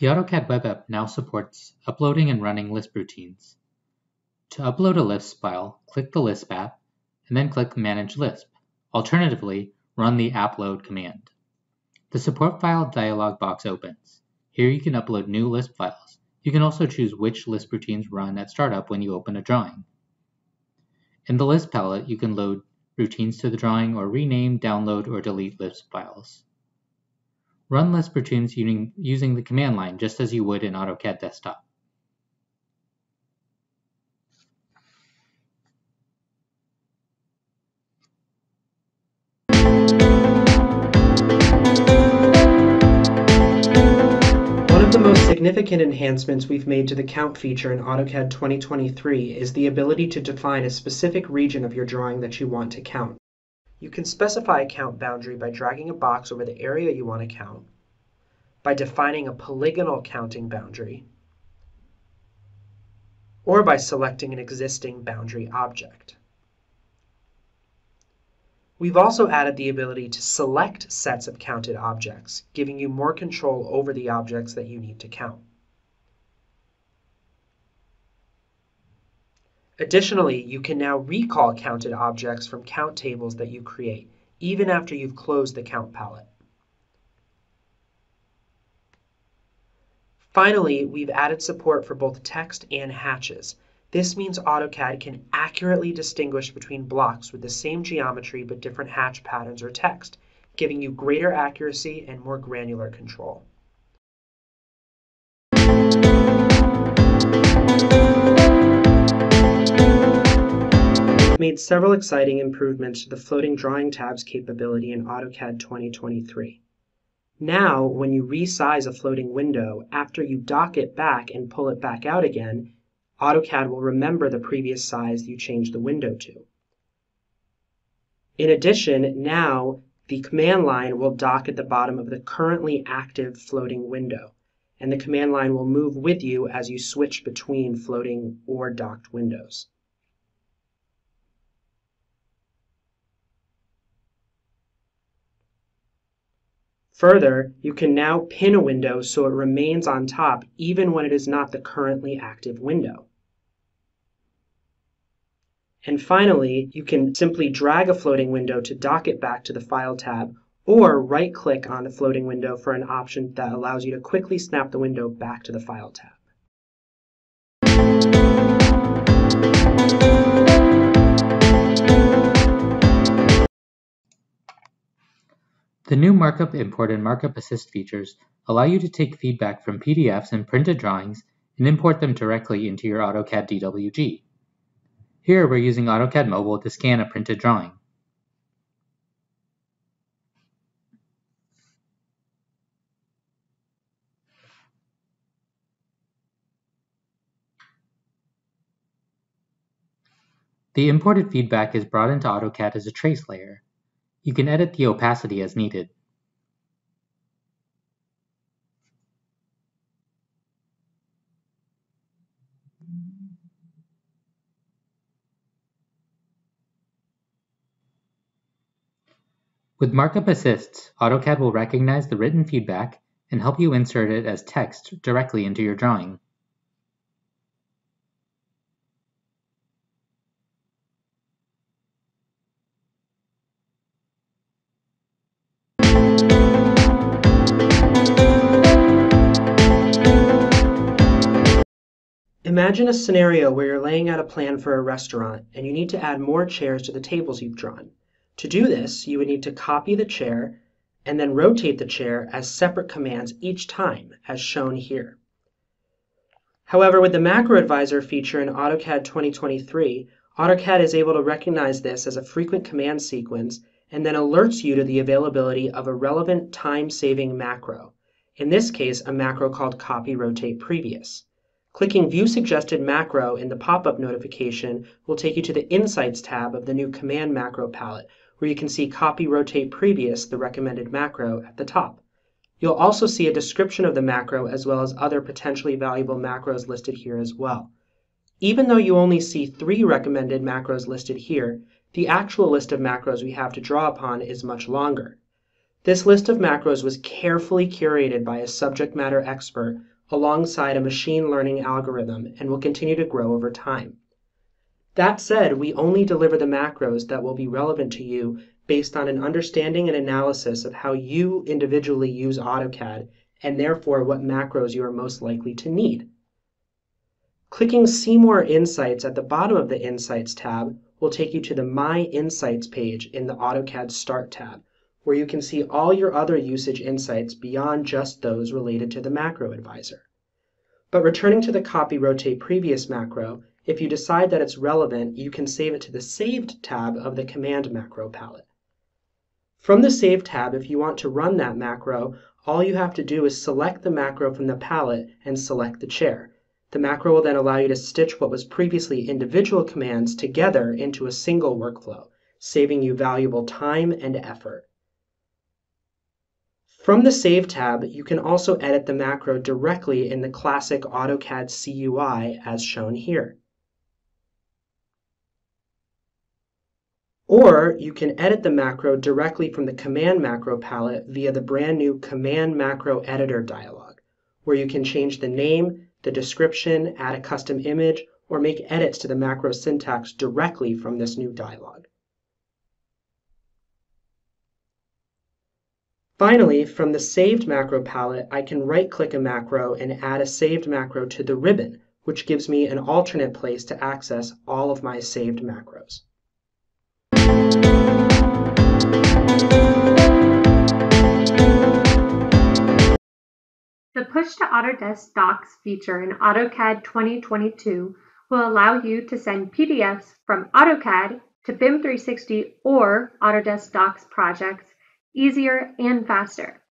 The AutoCAD web app now supports uploading and running Lisp routines. To upload a Lisp file, click the Lisp app, and then click Manage Lisp. Alternatively, run the appload command. The support file dialog box opens. Here you can upload new Lisp files. You can also choose which Lisp routines run at startup when you open a drawing. In the Lisp palette, you can load routines to the drawing or rename, download, or delete Lisp files. Run Lisp routines using, using the command line just as you would in AutoCAD Desktop. One of the most significant enhancements we've made to the count feature in AutoCAD 2023 is the ability to define a specific region of your drawing that you want to count. You can specify a count boundary by dragging a box over the area you want to count, by defining a polygonal counting boundary, or by selecting an existing boundary object. We've also added the ability to select sets of counted objects, giving you more control over the objects that you need to count. Additionally, you can now recall counted objects from count tables that you create, even after you've closed the count palette. Finally, we've added support for both text and hatches. This means AutoCAD can accurately distinguish between blocks with the same geometry but different hatch patterns or text, giving you greater accuracy and more granular control. Made several exciting improvements to the floating drawing tabs capability in AutoCAD 2023. Now, when you resize a floating window, after you dock it back and pull it back out again, AutoCAD will remember the previous size you changed the window to. In addition, now the command line will dock at the bottom of the currently active floating window, and the command line will move with you as you switch between floating or docked windows. Further, you can now pin a window so it remains on top even when it is not the currently active window. And finally, you can simply drag a floating window to dock it back to the File tab, or right-click on the floating window for an option that allows you to quickly snap the window back to the File tab. The new Markup Import and Markup Assist features allow you to take feedback from PDFs and printed drawings and import them directly into your AutoCAD DWG. Here we're using AutoCAD Mobile to scan a printed drawing. The imported feedback is brought into AutoCAD as a trace layer, you can edit the opacity as needed. With Markup Assists, AutoCAD will recognize the written feedback and help you insert it as text directly into your drawing. Imagine a scenario where you're laying out a plan for a restaurant and you need to add more chairs to the tables you've drawn. To do this, you would need to copy the chair and then rotate the chair as separate commands each time, as shown here. However, with the Macro Advisor feature in AutoCAD 2023, AutoCAD is able to recognize this as a frequent command sequence and then alerts you to the availability of a relevant time-saving macro, in this case a macro called Copy Rotate Previous. Clicking View Suggested Macro in the pop-up notification will take you to the Insights tab of the new Command Macro palette, where you can see Copy Rotate Previous, the recommended macro, at the top. You'll also see a description of the macro as well as other potentially valuable macros listed here as well. Even though you only see three recommended macros listed here, the actual list of macros we have to draw upon is much longer. This list of macros was carefully curated by a subject matter expert alongside a machine learning algorithm and will continue to grow over time. That said, we only deliver the macros that will be relevant to you based on an understanding and analysis of how you individually use AutoCAD and therefore what macros you are most likely to need. Clicking See More Insights at the bottom of the Insights tab will take you to the My Insights page in the AutoCAD Start tab, where you can see all your other usage insights beyond just those related to the Macro Advisor. But returning to the Copy Rotate Previous macro, if you decide that it's relevant, you can save it to the Saved tab of the Command Macro palette. From the Save tab, if you want to run that macro, all you have to do is select the macro from the palette and select the chair. The macro will then allow you to stitch what was previously individual commands together into a single workflow, saving you valuable time and effort. From the Save tab, you can also edit the macro directly in the classic AutoCAD CUI as shown here. Or you can edit the macro directly from the Command Macro palette via the brand new Command Macro Editor dialog, where you can change the name, the description, add a custom image, or make edits to the macro syntax directly from this new dialog. Finally, from the Saved Macro palette, I can right-click a macro and add a saved macro to the ribbon, which gives me an alternate place to access all of my saved macros. The Push to Autodesk Docs feature in AutoCAD 2022 will allow you to send PDFs from AutoCAD to BIM 360 or Autodesk Docs projects easier and faster.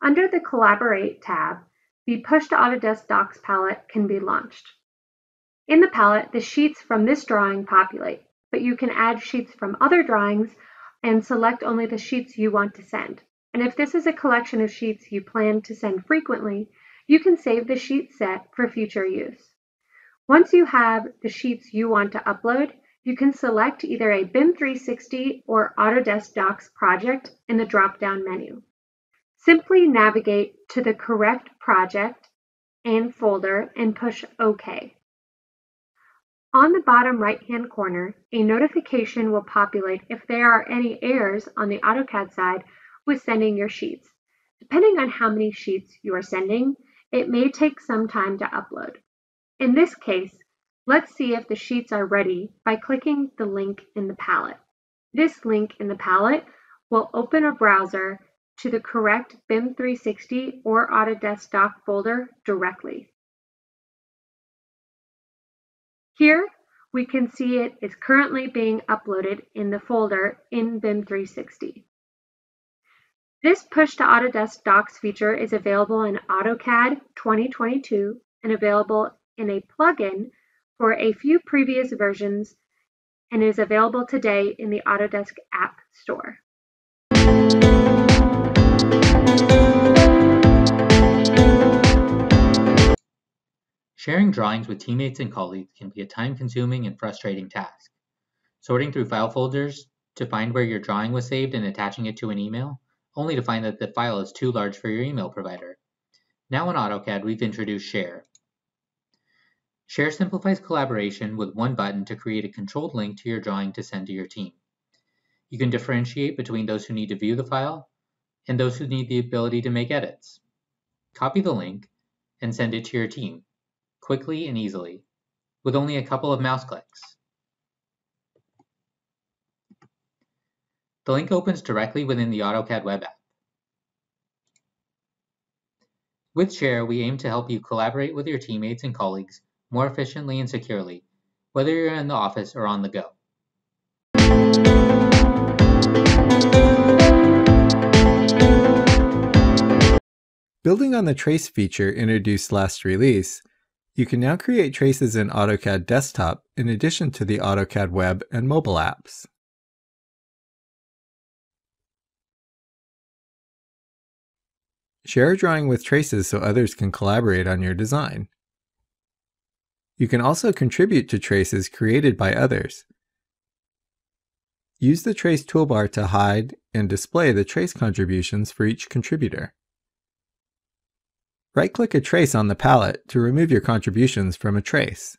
Under the Collaborate tab, the Push to Autodesk Docs palette can be launched. In the palette, the sheets from this drawing populate, but you can add sheets from other drawings and select only the sheets you want to send. And if this is a collection of sheets you plan to send frequently, you can save the sheet set for future use. Once you have the sheets you want to upload, you can select either a BIM 360 or Autodesk Docs project in the drop-down menu. Simply navigate to the correct project and folder and push OK. On the bottom right-hand corner, a notification will populate if there are any errors on the AutoCAD side with sending your sheets. Depending on how many sheets you are sending, it may take some time to upload. In this case, let's see if the sheets are ready by clicking the link in the palette. This link in the palette will open a browser to the correct BIM 360 or Autodesk Doc folder directly. Here, we can see it is currently being uploaded in the folder in BIM 360. This Push to Autodesk Docs feature is available in AutoCAD 2022 and available in a plugin for a few previous versions and is available today in the Autodesk App Store. Sharing drawings with teammates and colleagues can be a time-consuming and frustrating task. Sorting through file folders to find where your drawing was saved and attaching it to an email only to find that the file is too large for your email provider. Now in AutoCAD, we've introduced Share. Share simplifies collaboration with one button to create a controlled link to your drawing to send to your team. You can differentiate between those who need to view the file and those who need the ability to make edits. Copy the link and send it to your team, quickly and easily, with only a couple of mouse clicks. The link opens directly within the AutoCAD web app. With Share, we aim to help you collaborate with your teammates and colleagues more efficiently and securely, whether you're in the office or on the go. Building on the trace feature introduced last release, you can now create traces in AutoCAD Desktop in addition to the AutoCAD web and mobile apps. Share a drawing with traces so others can collaborate on your design. You can also contribute to traces created by others. Use the Trace toolbar to hide and display the trace contributions for each contributor. Right-click a trace on the palette to remove your contributions from a trace.